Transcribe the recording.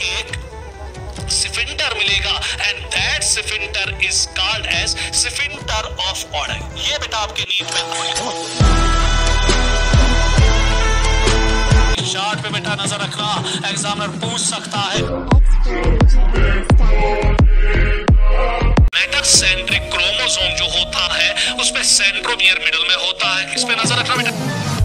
एक सिफिंटर मिलेगा and that sphincter is called as sphincter of order ये बेटा आपके नीट में चार्ट पे बेटा नज़र रखना एग्जामिनर पूछ सकता है। मेटा सेंट्रिक क्रोमोसोम जो होता है, उसमें सेंट्रोमियर मिडल में होता है। इस पे नज़र रखना बेटा।